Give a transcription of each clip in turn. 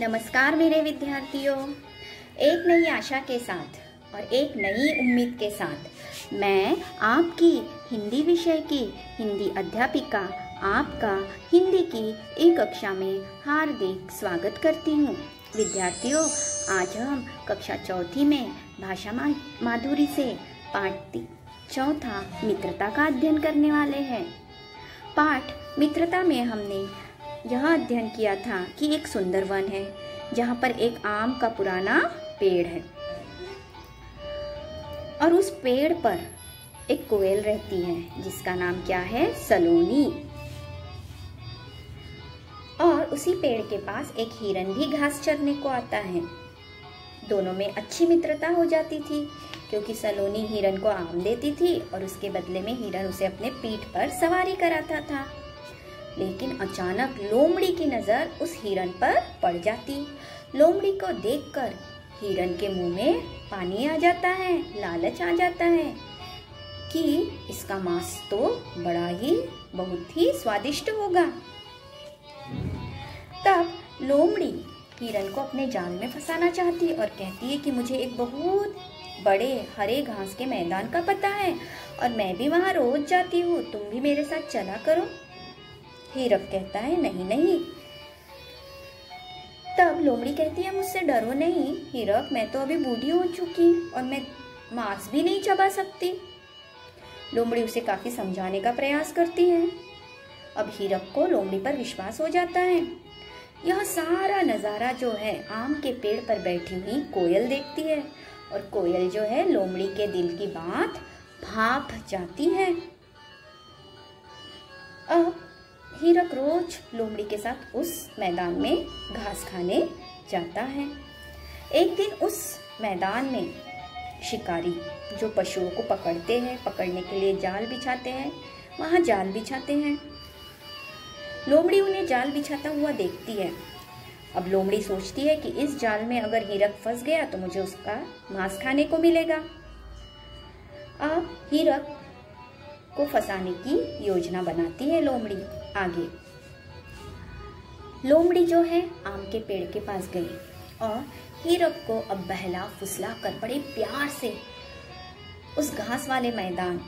नमस्कार मेरे विद्यार्थियों। एक नई आशा के साथ और एक नई उम्मीद के साथ मैं आपकी हिंदी विषय की हिंदी अध्यापिका आपका हिंदी की एक कक्षा में हार्दिक स्वागत करती हूँ। विद्यार्थियों, आज हम कक्षा चौथी में भाषा माधुरी से पाठ चौथा मित्रता का अध्ययन करने वाले हैं। पाठ मित्रता में हमने यह अध्ययन किया था कि एक सुंदर वन है, जहाँ पर एक आम का पुराना पेड़ है। और उस पेड़ पर एक कोयल रहती है, जिसका नाम क्या है? सलोनी। और उसी पेड़ के पास एक हिरन भी घास चरने को आता है। दोनों में अच्छी मित्रता हो जाती थी, क्योंकि सलोनी हिरन को आम देती थी और उसके बदले में हिरन उसे अपने पीठ पर सवारी कराता था। लेकिन अचानक लोमड़ी की नज़र उस हिरन पर पड़ जाती। लोमड़ी को देखकर हिरन के मुँह में पानी आ जाता है, लालच आ जाता है कि इसका मांस तो बड़ा ही, बहुत ही स्वादिष्ट होगा। तब लोमड़ी हिरन को अपने जाल में फंसाना चाहती और कहती है कि मुझे एक बहुत बड़े हरे घास के मैदान का पता है और मैं भी वहाँ रोज जाती हूँ, तुम भी मेरे साथ चला करो। हीरक कहता है, नहीं नहीं। तब लोमड़ी कहती है मुझसे डरो नहीं, हीरक, मैं तो अभी बूढ़ी हो चुकी और मैं मांस भी नहीं चबा सकती। लोमड़ी उसे काफ़ी समझाने का प्रयास करती है। अब हीरक को लोमड़ी पर विश्वास हो जाता है। यह सारा नज़ारा जो है, आम के पेड़ पर बैठी हुई कोयल देखती है और कोयल जो है, लोमड़ी के दिल की बात भाप जाती है। अब हीरक रोज लोमड़ी के साथ उस मैदान में घास खाने जाता है। एक दिन उस मैदान में शिकारी जो पशुओं को पकड़ते हैं, पकड़ने के लिए जाल बिछाते हैं, वहाँ जाल बिछाते हैं। लोमड़ी उन्हें जाल बिछाता हुआ देखती है। अब लोमड़ी सोचती है कि इस जाल में अगर हीरक फंस गया तो मुझे उसका मांस खाने को मिलेगा। अब हीरक को फंसाने की योजना बनाती है लोमड़ी आगे। लोमड़ी जो है, आम के पेड़ के पास गई और हीरक को अब बहला फुसला कर बड़े प्यार से उस घास वाले मैदान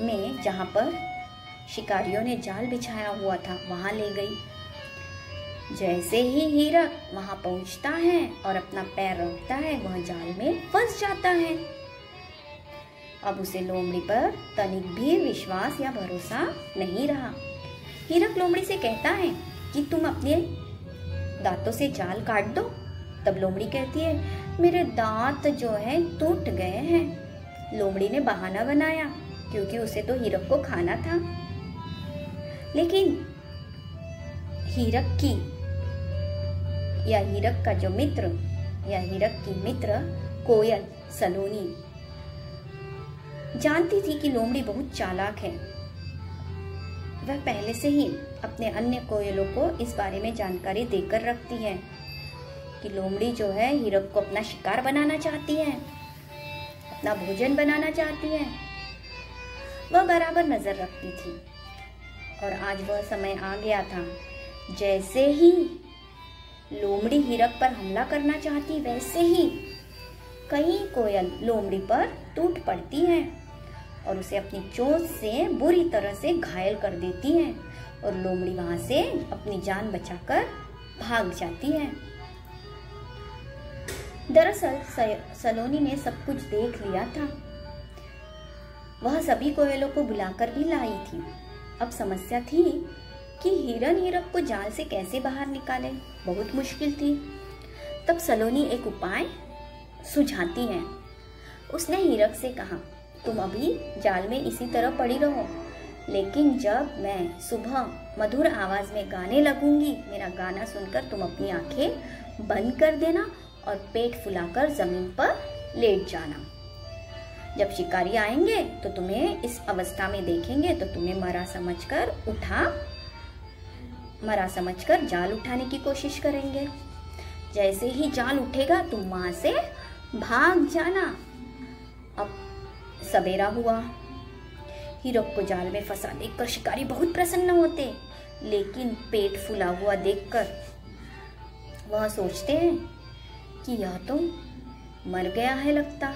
में, जहाँ पर शिकारियों ने जाल बिछाया हुआ था, वहाँ ले गई। जैसे ही हीरक वहाँ पहुँचता है और अपना पैर रोकता है, वह जाल में फंस जाता है। अब उसे लोमड़ी पर तनिक भी विश्वास या भरोसा नहीं रहा। हीरक लोमड़ी से कहता है कि तुम अपने दांतों से जाल काट दो। तब लोमड़ी कहती है, मेरे दांत जो है, टूट गए हैं। लोमड़ी ने बहाना बनाया, क्योंकि उसे तो हीरक को खाना था। लेकिन हीरक की, या हीरक का जो मित्र, या हीरक की मित्र, कोयल, सलोनी जानती थी कि लोमड़ी बहुत चालाक है। वह पहले से ही अपने अन्य कोयलों को इस बारे में जानकारी देकर रखती है कि लोमड़ी जो है, हीरक को अपना शिकार बनाना चाहती है, अपना भोजन बनाना चाहती है। वह बराबर नज़र रखती थी और आज वह समय आ गया था। जैसे ही लोमड़ी हीरक पर हमला करना चाहती, वैसे ही कई कोयल लोमड़ी पर टूट पड़ती हैं। और उसे अपनी चोट से बुरी तरह से घायल कर देती है और लोमड़ी वहाँ से अपनी जान बचाकर भाग जाती है। दरअसल सलोनी ने सब कुछ देख लिया था। वह सभी कोयलों को बुलाकर भी लाई थी। अब समस्या थी कि हिरन हिरक को जाल से कैसे बाहर निकाले, बहुत मुश्किल थी। तब सलोनी एक उपाय सुझाती है। उसने हीरक से कहा तुम अभी जाल में इसी तरह पड़ी रहो। लेकिन जब मैं सुबह मधुर आवाज़ में गाने लगूँगी, मेरा गाना सुनकर तुम अपनी आँखें बंद कर देना और पेट फुलाकर ज़मीन पर लेट जाना। जब शिकारी आएँगे तो तुम्हें इस अवस्था में देखेंगे तो तुम्हें मरा समझकर उठा, मरा समझकर जाल उठाने की कोशिश करेंगे। जैसे ही जाल उठेगा, तुम वहाँ से भाग जाना। अब सवेरा हुआ। हीरक को जाल में फंसा देखकर शिकारी बहुत प्रसन्न होते, लेकिन पेट फूला हुआ देखकर वह सोचते हैं कि यह तो मर गया है लगता।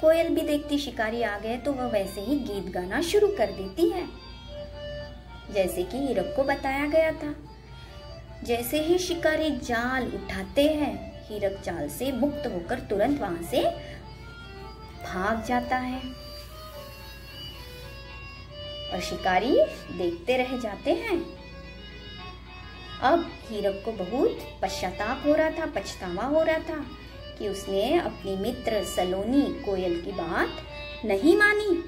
कोयल भी देखती शिकारी आ गए तो वह वैसे ही गीत गाना शुरू कर देती है। जैसे कि हीरक को बताया गया था। जैसे ही शिकारी जाल उठाते हैं, हीरक जाल से मुक्त होकर तुरंत वहाँ से भाग जाता है। और शिकारी देखते रह जाते हैं। अब हीरक को बहुत पश्चाताप हो रहा था, पछतावा हो रहा था कि उसने अपनी मित्र सलोनी कोयल की बात नहीं मानी।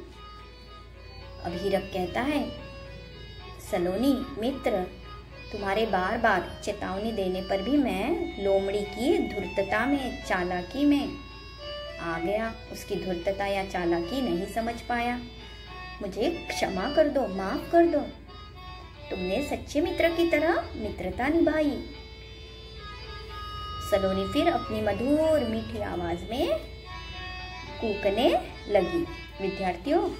अब हीरक कहता है, सलोनी, मित्र, तुम्हारे बार बार चेतावनी देने पर भी मैं लोमड़ी की धूर्तता में, चालाकी में आ गया। उसकी धूर्तता या चालाकी नहीं समझ पाया। मुझे क्षमा कर दो, माफ़ कर दो। तुमने सच्चे मित्र की तरह मित्रता निभाई। सलोनी फिर अपनी मधुर, मीठी आवाज़ में कूकने लगी। विद्यार्थियों,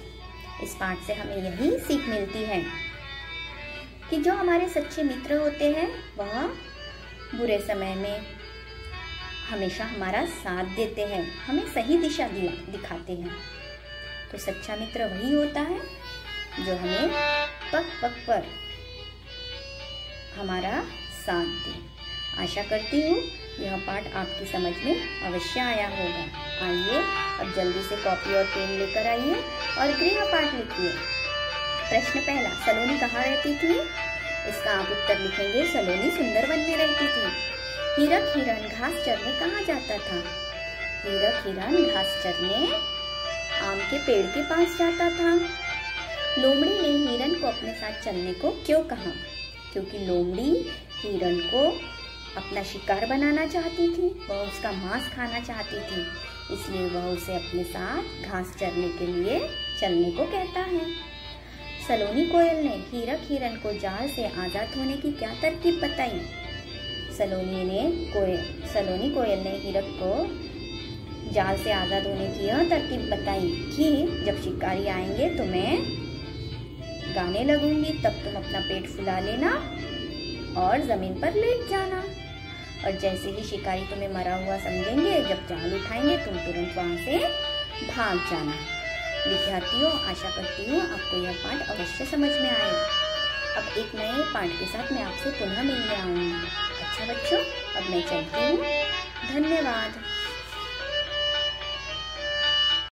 इस पाठ से हमें यही सीख मिलती है कि जो हमारे सच्चे मित्र होते हैं, वह बुरे समय में हमेशा हमारा साथ देते हैं, हमें सही दिशा दिखाते हैं। तो सच्चा मित्र वही होता है जो हमें पग पग पर हमारा साथ दे। आशा करती हूँ यह पाठ आपकी समझ में अवश्य आया होगा। आइए, अब जल्दी से कॉपी और पेन लेकर आइए और गृह पाठ लिखिए। प्रश्न पहला, सलोनी कहाँ रहती थी? इसका आप उत्तर लिखेंगे, सलोनी सुंदरवन में रहती थी। हीरक हिरन घास चरने कहाँ जाता था? हीरक हिरन घास चरने आम के पेड़ के पास जाता था। लोमड़ी ने हिरन को अपने साथ चलने को क्यों कहा? क्योंकि लोमड़ी हिरन को अपना शिकार बनाना चाहती थी, वह उसका मांस खाना चाहती थी। इसलिए वह उसे अपने साथ घास चरने के लिए चलने को कहता है। सलोनी कोयल ने हीरक हिरन को जाल से आज़ाद होने की क्या तरकीब बताई? सलोनी ने कोयल सलोनी कोयल ने हीरक को जाल से आज़ाद होने की यह तरकीब बताई कि जब शिकारी आएँगे तो मैं गाने लगूँगी, तब तुम अपना पेट फुला लेना और ज़मीन पर लेट जाना। और जैसे ही शिकारी तुम्हें मरा हुआ समझेंगे, जब जाल उठाएँगे, तुम तुरंत वहाँ से भाग जाना। विद्यार्थियों, आशा करती हूँ आपको यह पाठ अवश्य समझ में आए। अब एक नए पाठ के साथ मैं आपसे पुनः मिलने आऊँगी। अच्छा बच्चों अब मैं चलती हूँ। धन्यवाद।